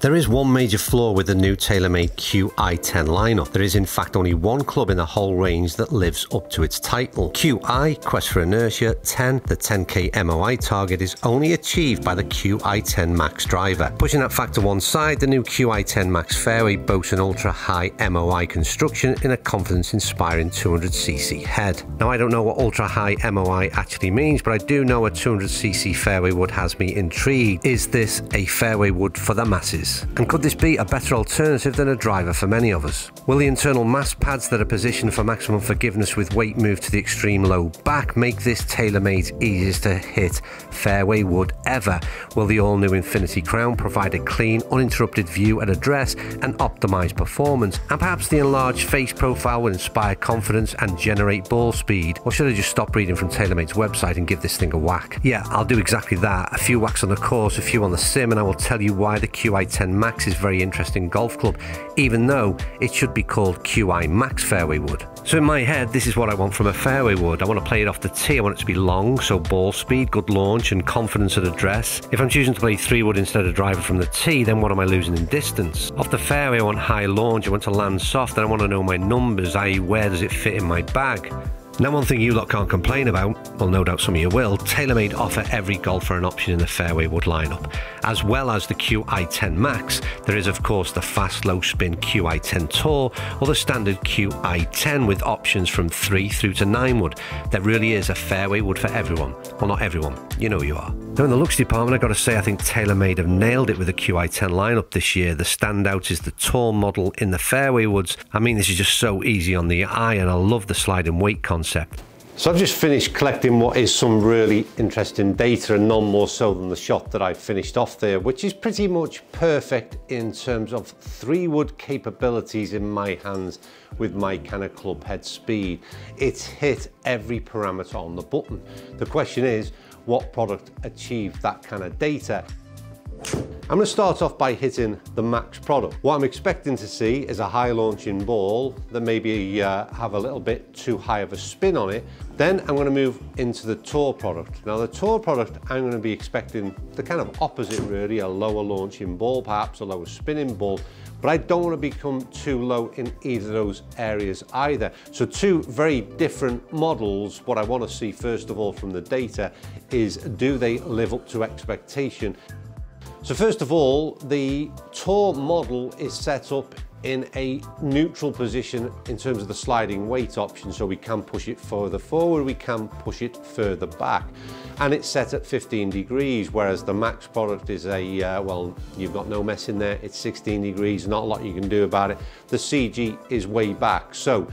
There is one major flaw with the new TaylorMade QI10 lineup. There is in fact only one club in the whole range that lives up to its title. QI, Quest for Inertia 10, the 10k MOI target is only achieved by the QI10 Max driver. Pushing that fact to one side, the new QI10 Max fairway boasts an ultra high MOI construction in a confidence inspiring 200cc head. Now I don't know what ultra high MOI actually means, but I do know a 200cc fairway wood has me intrigued. Is this a fairway wood for the masses? And could this be a better alternative than a driver for many of us? Will the internal mass pads that are positioned for maximum forgiveness with weight moved to the extreme low back make this TaylorMade's easiest to hit fairway wood ever? Will the all new Infinity Crown provide a clean, uninterrupted view at address and optimized performance? And perhaps the enlarged face profile will inspire confidence and generate ball speed? Or should I just stop reading from TaylorMade's website and give this thing a whack? Yeah, I'll do exactly that. A few whacks on the course, a few on the sim, and I will tell you why the QI 10 Max is very interesting golf club, even though it should be called QI Max Fairway Wood. So in my head, this is what I want from a fairway wood. I want to play it off the tee. I want it to be long, so ball speed, good launch, and confidence at address. If I'm choosing to play three wood instead of driver from the tee, then what am I losing in distance? Off the fairway, I want high launch. I want to land soft, and I want to know my numbers, i.e., where does it fit in my bag? Now, one thing you lot can't complain about, well, no doubt some of you will, TaylorMade offer every golfer an option in the fairway wood lineup. As well as the QI10 Max, there is, of course, the fast low spin QI10 Tour or the standard QI10 with options from 3 through to 9 wood. There really is a fairway wood for everyone. Well, not everyone, you know who you are. Now, in the looks department, I've got to say, I think TaylorMade have nailed it with the QI10 lineup this year. The standout is the Tour model in the fairway woods. I mean, this is just so easy on the eye, and I love the sliding weight concept. So I've just finished collecting what is some really interesting data and none more so than the shot that I finished off there, which is pretty much perfect in terms of three wood capabilities in my hands with my kind of club head speed. It's hit every parameter on the button. The question is, what product achieved that kind of data? I'm going to start off by hitting the max product. What I'm expecting to see is a high launching ball that maybe uh, have a little bit too high of a spin on it. Then I'm going to move into the Tour product. Now the Tour product, I'm going to be expecting the kind of opposite really, a lower launching ball, perhaps a lower spinning ball, but I don't want to become too low in either of those areas either. So two very different models. What I want to see first of all from the data is do they live up to expectation? So first of all, the Tour model is set up in a neutral position in terms of the sliding weight option so we can push it further forward we can push it further back. And it's set at 15 degrees whereas the max product is a uh, well you've got no mess in there it's 16 degrees not a lot you can do about it. The CG is way back. So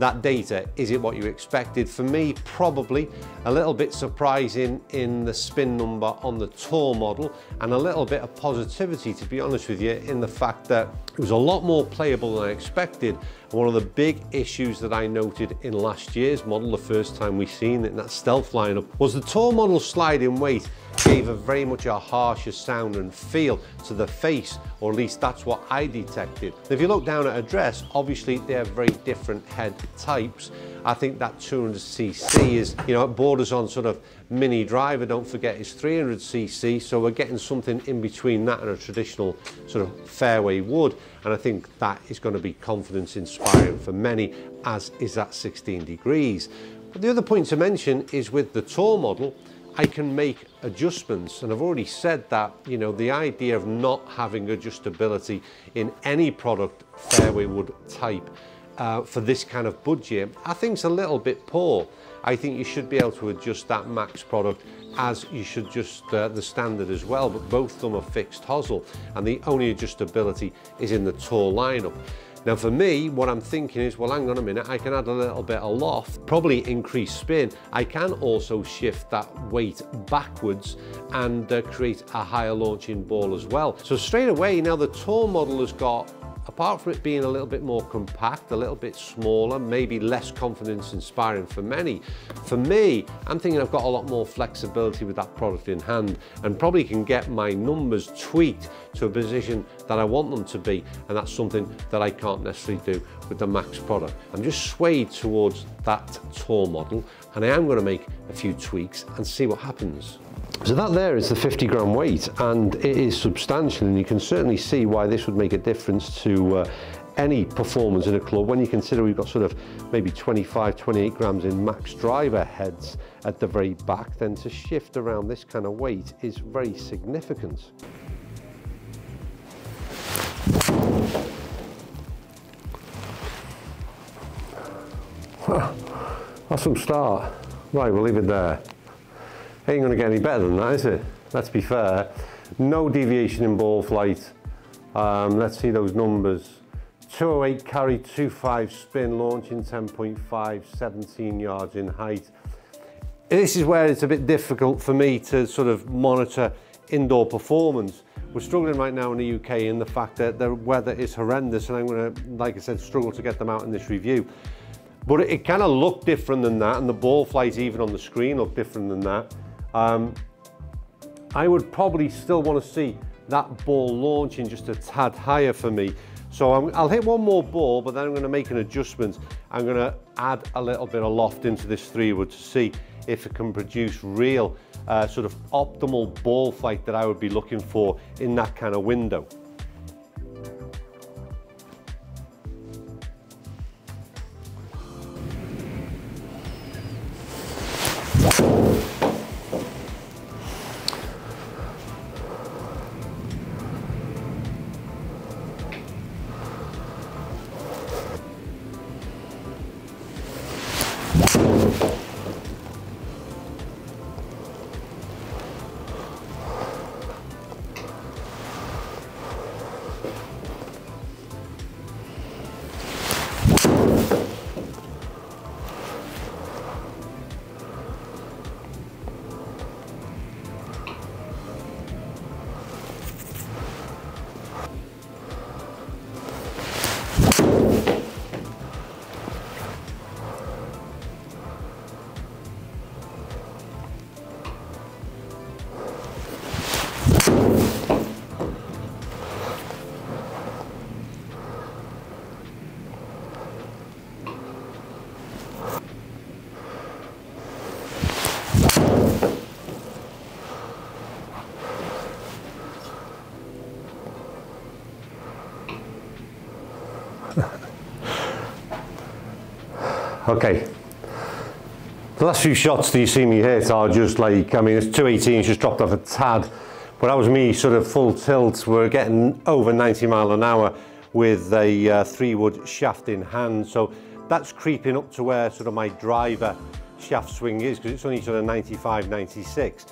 that data, is it what you expected? For me, probably a little bit surprising in the spin number on the Tour model and a little bit of positivity, to be honest with you, in the fact that it was a lot more playable than I expected. One of the big issues that I noted in last year's model, the first time we seen it in that stealth lineup, was the Tour model sliding weight gave a very much a harsher sound and feel to the face, or at least that's what I detected. If you look down at address, obviously they're very different head types. I think that 200cc is, you know, it borders on sort of mini driver, don't forget it's 300cc, so we're getting something in between that and a traditional sort of fairway wood, and I think that is going to be confidence inspiring for many, as is that 16 degrees. But the other point to mention is with the Tour model, I can make adjustments and I've already said that you know the idea of not having adjustability in any product fairway wood type uh, for this kind of budget I think it's a little bit poor. I think you should be able to adjust that max product as you should just uh, the standard as well but both of them are fixed hosel and the only adjustability is in the Tour lineup now for me, what I'm thinking is, well, hang on a minute, I can add a little bit of loft, probably increase spin. I can also shift that weight backwards and uh, create a higher launching ball as well. So straight away, now the Tour model has got apart from it being a little bit more compact, a little bit smaller, maybe less confidence inspiring for many, for me, I'm thinking I've got a lot more flexibility with that product in hand and probably can get my numbers tweaked to a position that I want them to be. And that's something that I can't necessarily do with the Max product. I'm just swayed towards that Tour model and I am going to make a few tweaks and see what happens. So that there is the 50 gram weight and it is substantial and you can certainly see why this would make a difference to uh, any performance in a club when you consider we've got sort of maybe 25, 28 grams in max driver heads at the very back, then to shift around this kind of weight is very significant. That's some start. Right, we'll leave it there. Ain't gonna get any better than that, is it? Let's be fair. No deviation in ball flight. Um, let's see those numbers. 208 carry, 25 spin, launching 10.5, 17 yards in height. This is where it's a bit difficult for me to sort of monitor indoor performance. We're struggling right now in the UK in the fact that the weather is horrendous and I'm to, like I said, struggle to get them out in this review. But it, it kind of looked different than that and the ball flight even on the screen looked different than that. Um, I would probably still want to see that ball launching just a tad higher for me. So i will hit one more ball, but then I'm going to make an adjustment. I'm going to add a little bit of loft into this three wood to see if it can produce real uh, sort of optimal ball flight that I would be looking for in that kind of window. okay. The last few shots that you see me hit are just like, I mean, it's 218, it's just dropped off a tad. But that was me sort of full tilt. We're getting over 90 mile an hour with a uh, three wood shaft in hand. So that's creeping up to where sort of my driver shaft swing is because it's only sort of 95, 96.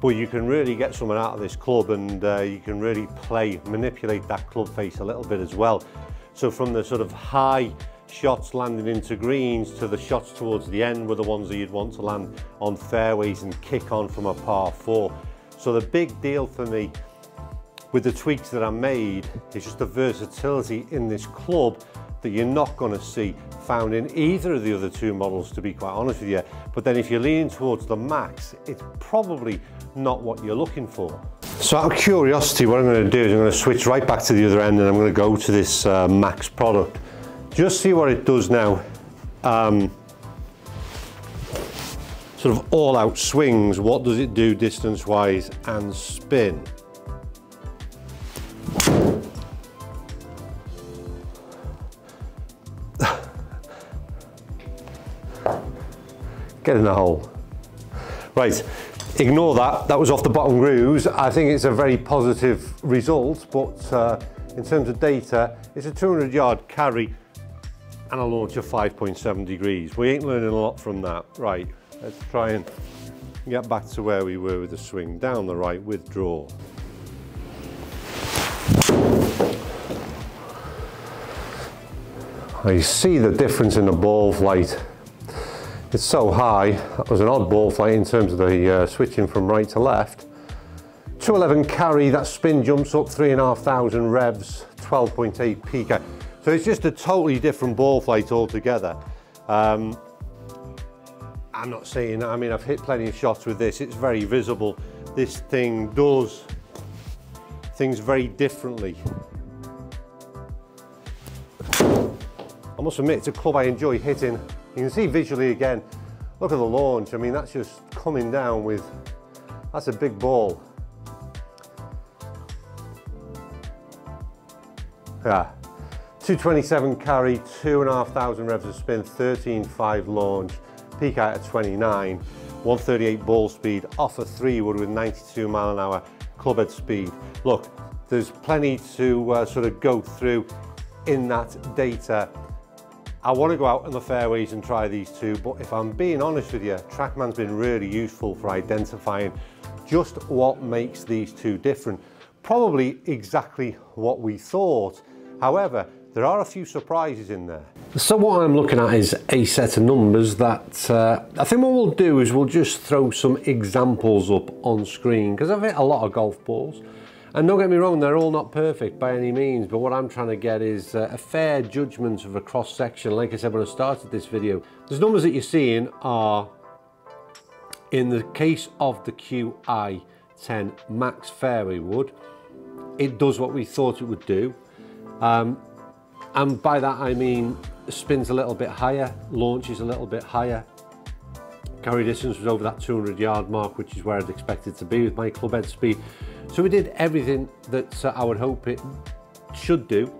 But you can really get someone out of this club and uh, you can really play, manipulate that club face a little bit as well. So from the sort of high shots landing into greens to the shots towards the end were the ones that you'd want to land on fairways and kick on from a par four. So the big deal for me with the tweaks that I made is just the versatility in this club that you're not going to see found in either of the other two models to be quite honest with you. But then if you're leaning towards the max it's probably not what you're looking for. So out of curiosity what I'm going to do is I'm going to switch right back to the other end and I'm going to go to this uh, max product. Just see what it does now. Um, sort of all out swings, what does it do distance wise and spin? Get in the hole. Right, ignore that, that was off the bottom grooves. I think it's a very positive result, but uh, in terms of data, it's a 200 yard carry and a launch of 5.7 degrees. We ain't learning a lot from that. Right, let's try and get back to where we were with the swing. Down the right, withdraw. I see the difference in the ball flight. It's so high, that was an odd ball flight in terms of the uh, switching from right to left. 211 carry, that spin jumps up 3,500 revs, 12.8 peak. So it's just a totally different ball flight altogether. Um, I'm not saying, I mean, I've hit plenty of shots with this. It's very visible. This thing does things very differently. I must admit, it's a club I enjoy hitting. You can see visually again, look at the launch. I mean, that's just coming down with That's a big ball. Yeah. 227 carry, 2,500 revs of spin, 13.5 launch, peak out at 29, 138 ball speed, off a three wood with 92 mile an hour clubhead speed. Look, there's plenty to uh, sort of go through in that data. I want to go out on the fairways and try these two, but if I'm being honest with you, TrackMan's been really useful for identifying just what makes these two different. Probably exactly what we thought. However, there are a few surprises in there. So what I'm looking at is a set of numbers that uh, I think what we'll do is we'll just throw some examples up on screen because I've hit a lot of golf balls and don't get me wrong, they're all not perfect by any means, but what I'm trying to get is uh, a fair judgment of a cross section. Like I said when I started this video, the numbers that you're seeing are, in the case of the QI10 Max Fairway Wood, it does what we thought it would do. Um, and by that I mean spins a little bit higher, launches a little bit higher. Carry distance was over that 200 yard mark, which is where I'd expected to be with my club head speed. So we did everything that uh, I would hope it should do.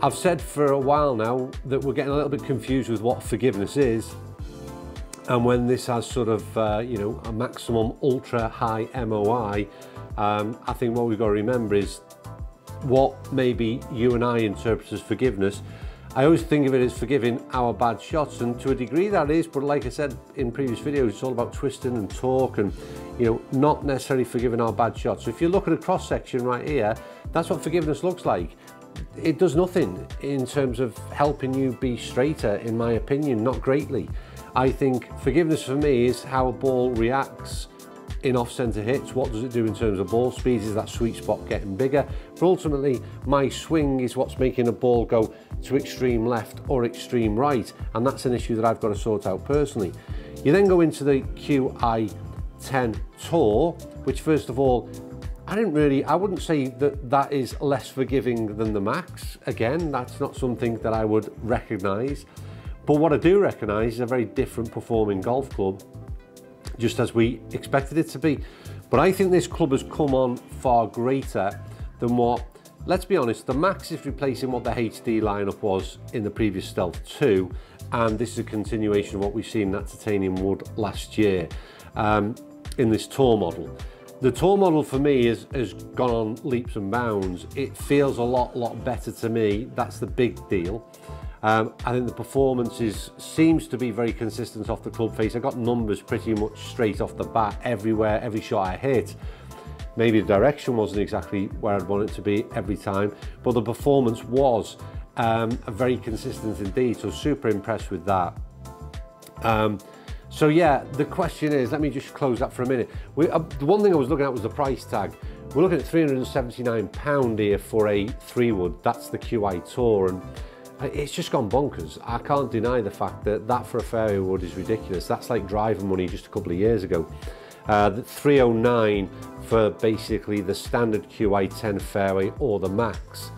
I've said for a while now that we're getting a little bit confused with what forgiveness is. And when this has sort of, uh, you know, a maximum ultra high MOI, um, I think what we've got to remember is what maybe you and I interpret as forgiveness. I always think of it as forgiving our bad shots, and to a degree that is, but like I said in previous videos, it's all about twisting and torque and you know, not necessarily forgiving our bad shots. So if you look at a cross section right here, that's what forgiveness looks like. It does nothing in terms of helping you be straighter, in my opinion, not greatly. I think forgiveness for me is how a ball reacts in off-centre hits. What does it do in terms of ball speed? Is that sweet spot getting bigger? But ultimately, my swing is what's making a ball go to extreme left or extreme right. And that's an issue that I've got to sort out personally. You then go into the QI 10 Tour, which first of all, I didn't really, I wouldn't say that that is less forgiving than the Max. Again, that's not something that I would recognise. But what I do recognise is a very different performing golf club, just as we expected it to be. But I think this club has come on far greater than what, let's be honest, the Max is replacing what the HD lineup was in the previous Stealth 2, and this is a continuation of what we've seen that titanium wood last year. Um, in this tour model. The tour model for me has, has gone on leaps and bounds. It feels a lot, lot better to me. That's the big deal. Um, I think the performance is, seems to be very consistent off the club face. I got numbers pretty much straight off the bat everywhere, every shot I hit. Maybe the direction wasn't exactly where I'd want it to be every time, but the performance was um, very consistent indeed. So super impressed with that. Um, so yeah, the question is, let me just close that for a minute. We, uh, the one thing I was looking at was the price tag. We're looking at £379 here for a three wood. That's the QI Tour and it's just gone bonkers. I can't deny the fact that that for a fairway wood is ridiculous. That's like driver money just a couple of years ago. Uh, the 309 for basically the standard QI10 fairway or the max.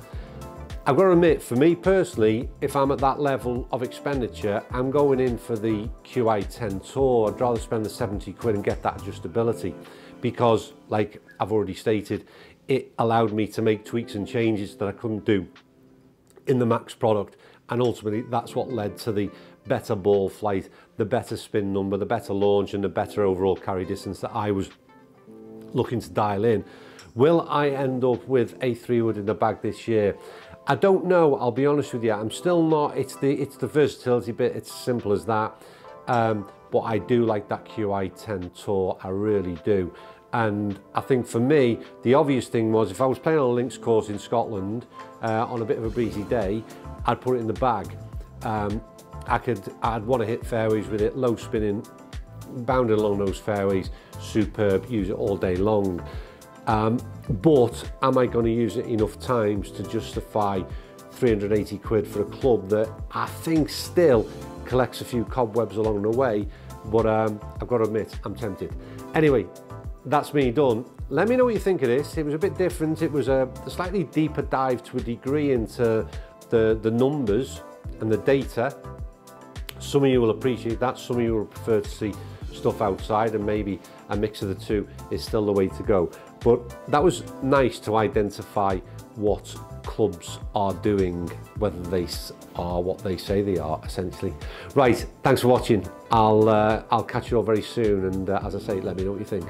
I've got to admit, for me personally, if I'm at that level of expenditure, I'm going in for the QI10 Tour. I'd rather spend the 70 quid and get that adjustability because, like I've already stated, it allowed me to make tweaks and changes that I couldn't do in the Max product. And ultimately, that's what led to the better ball flight, the better spin number, the better launch, and the better overall carry distance that I was looking to dial in. Will I end up with a three wood in the bag this year? I don't know, I'll be honest with you. I'm still not, it's the, it's the versatility bit, it's simple as that. Um, but I do like that QI10 Tour, I really do. And I think for me, the obvious thing was if I was playing on a links course in Scotland uh, on a bit of a breezy day, I'd put it in the bag. Um, I could, I'd want to hit fairways with it, low spinning, bounding along those fairways, superb, use it all day long. Um, but am I going to use it enough times to justify 380 quid for a club that I think still collects a few cobwebs along the way, but um, I've got to admit, I'm tempted. Anyway, that's me done. Let me know what you think of this. It was a bit different. It was a, slightly deeper dive to a degree into the, the numbers and the data. Some of you will appreciate that, some of you will prefer to see stuff outside and maybe a mix of the two is still the way to go. But that was nice to identify what clubs are doing, whether they are what they say they are, essentially. Right, thanks for watching. I'll, uh, I'll catch you all very soon and uh, as I say, let me know what you think.